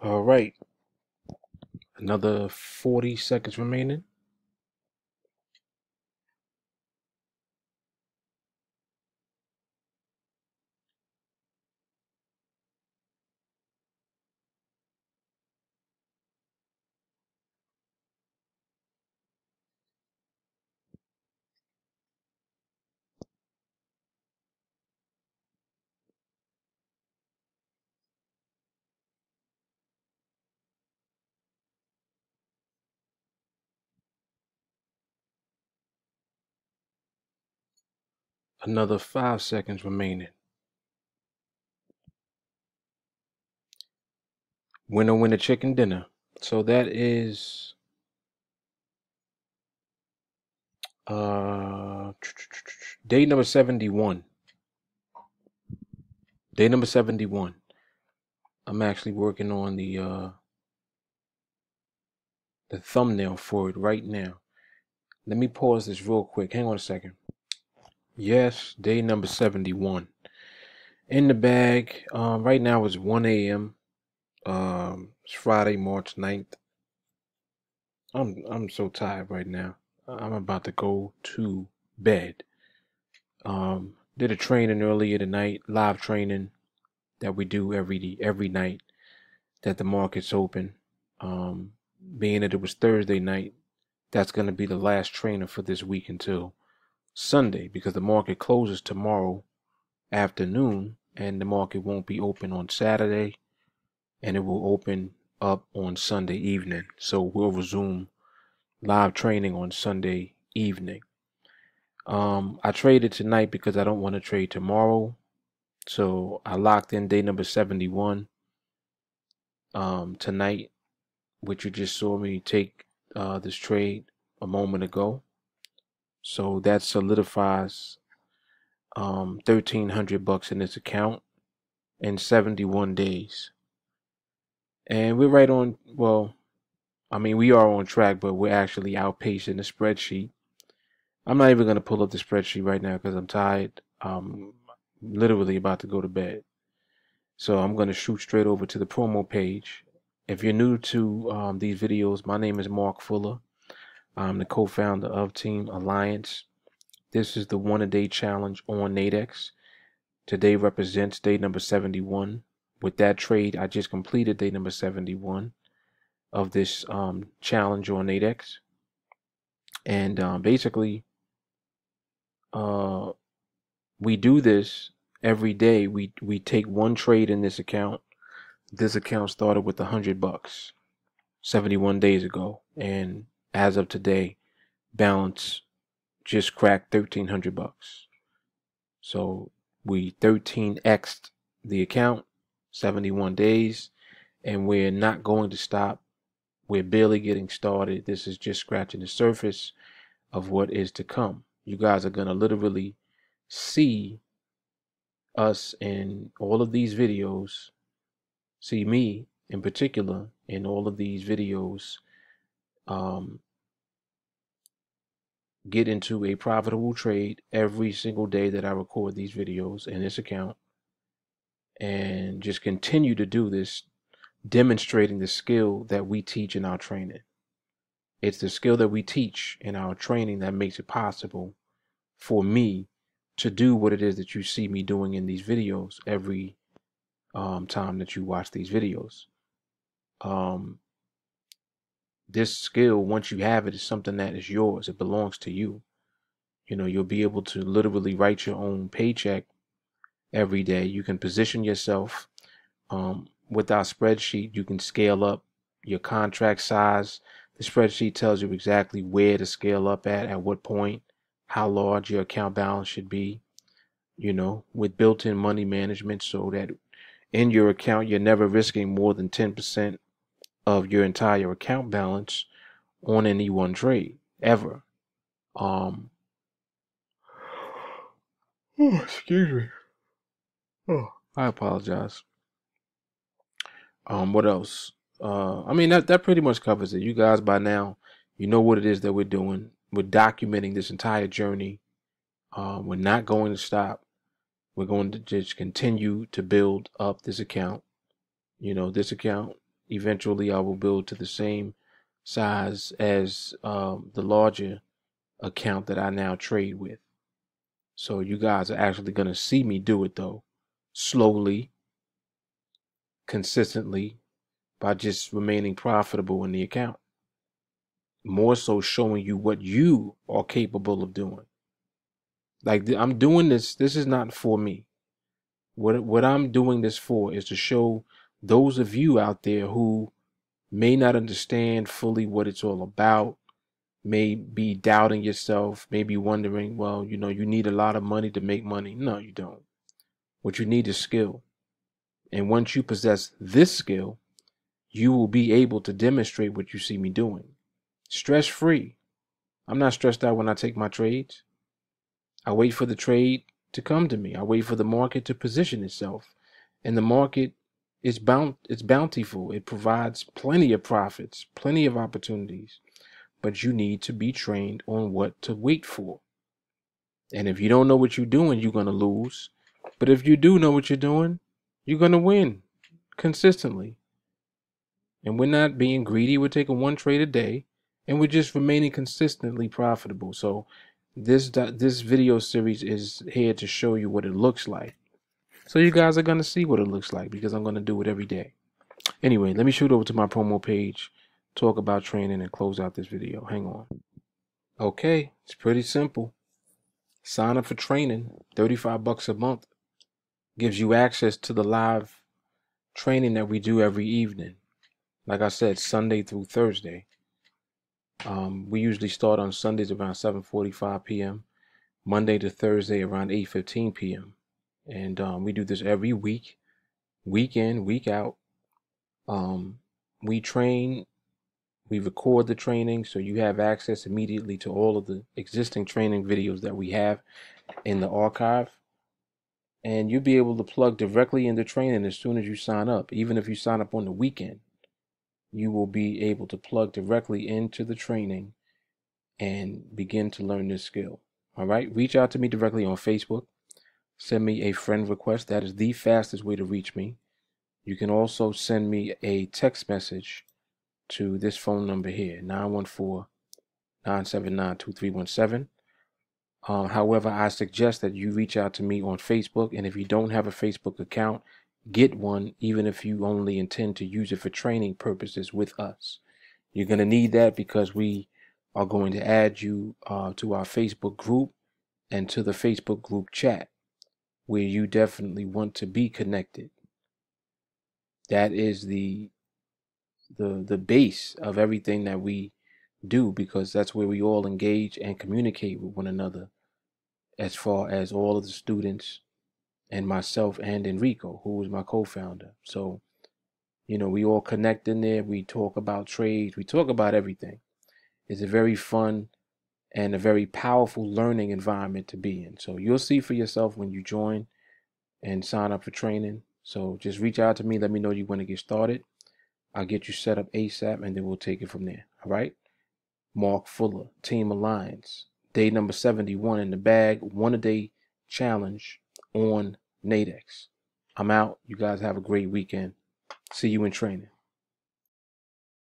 All right. Another 40 seconds remaining. Another five seconds remaining. Winner, winner, chicken dinner. So that is uh day number 71. Day number 71. I'm actually working on the uh the thumbnail for it right now. Let me pause this real quick. Hang on a second. Yes, day number 71. In the bag. Um, right now it's 1 a.m. Um, it's Friday, March 9th. I'm I'm so tired right now. I'm about to go to bed. Um, did a training earlier tonight, live training that we do every every night that the market's open. Um, being that it was Thursday night, that's going to be the last trainer for this week until Sunday because the market closes tomorrow afternoon and the market won't be open on Saturday and it will open up on Sunday evening. So we'll resume live training on Sunday evening. Um, I traded tonight because I don't want to trade tomorrow. So I locked in day number 71 um, tonight, which you just saw me take uh, this trade a moment ago. So that solidifies um, 1300 bucks in this account in 71 days. And we're right on, well, I mean, we are on track, but we're actually outpacing the spreadsheet. I'm not even going to pull up the spreadsheet right now because I'm tired. I'm literally about to go to bed. So I'm going to shoot straight over to the promo page. If you're new to um, these videos, my name is Mark Fuller. I'm the co-founder of Team Alliance. This is the one a day challenge on Nadex. Today represents day number 71. With that trade, I just completed day number 71 of this um, challenge on Nadex. And uh, basically, uh, we do this every day. We we take one trade in this account. This account started with hundred bucks, 71 days ago, and as of today, balance just cracked 1300 bucks. So we 13xed the account, 71 days, and we're not going to stop. We're barely getting started. This is just scratching the surface of what is to come. You guys are going to literally see us in all of these videos, see me in particular in all of these videos um, get into a profitable trade every single day that I record these videos in this account and just continue to do this demonstrating the skill that we teach in our training. It's the skill that we teach in our training that makes it possible for me to do what it is that you see me doing in these videos every um, time that you watch these videos. Um, this skill, once you have it, is something that is yours. It belongs to you. You know, you'll be able to literally write your own paycheck every day. You can position yourself um, with our spreadsheet. You can scale up your contract size. The spreadsheet tells you exactly where to scale up at, at what point, how large your account balance should be. You know, with built in money management so that in your account, you're never risking more than 10% of your entire account balance on any one trade ever. Um, oh, excuse me. Oh, I apologize. Um, what else? Uh, I mean that that pretty much covers it. You guys by now, you know what it is that we're doing. We're documenting this entire journey. Um, we're not going to stop. We're going to just continue to build up this account. You know, this account Eventually, I will build to the same size as um, the larger account that I now trade with. So you guys are actually going to see me do it though, slowly, consistently, by just remaining profitable in the account. More so showing you what you are capable of doing. Like I'm doing this, this is not for me. What what I'm doing this for is to show those of you out there who may not understand fully what it's all about, may be doubting yourself, may be wondering, well, you know, you need a lot of money to make money. No, you don't. What you need is skill. And once you possess this skill, you will be able to demonstrate what you see me doing. Stress free. I'm not stressed out when I take my trades. I wait for the trade to come to me. I wait for the market to position itself. And the market it's bountiful. It provides plenty of profits, plenty of opportunities. But you need to be trained on what to wait for. And if you don't know what you're doing, you're gonna lose. But if you do know what you're doing, you're gonna win consistently. And we're not being greedy, we're taking one trade a day and we're just remaining consistently profitable. So this this video series is here to show you what it looks like. So you guys are going to see what it looks like because I'm going to do it every day. Anyway, let me shoot over to my promo page, talk about training, and close out this video. Hang on. Okay, it's pretty simple. Sign up for training, 35 bucks a month. Gives you access to the live training that we do every evening. Like I said, Sunday through Thursday. Um, we usually start on Sundays around 7:45 p.m. Monday to Thursday around 8:15 p.m. And um, we do this every week, week in, week out. Um, we train, we record the training, so you have access immediately to all of the existing training videos that we have in the archive. And you'll be able to plug directly into training as soon as you sign up, even if you sign up on the weekend you will be able to plug directly into the training and begin to learn this skill. All right, reach out to me directly on Facebook. Send me a friend request. That is the fastest way to reach me. You can also send me a text message to this phone number here 914 979 2317. Uh, however, I suggest that you reach out to me on Facebook. And if you don't have a Facebook account, get one even if you only intend to use it for training purposes with us. You're going to need that because we are going to add you uh, to our Facebook group and to the Facebook group chat where you definitely want to be connected. That is the the the base of everything that we do because that's where we all engage and communicate with one another as far as all of the students and myself and Enrico, who was my co-founder. So, you know, we all connect in there. We talk about trades. We talk about everything. It's a very fun and a very powerful learning environment to be in. So you'll see for yourself when you join and sign up for training. So just reach out to me. Let me know you want to get started. I'll get you set up ASAP and then we'll take it from there. All right. Mark Fuller, Team Alliance, day number 71 in the bag, one a day challenge on Nadex. I'm out. You guys have a great weekend. See you in training.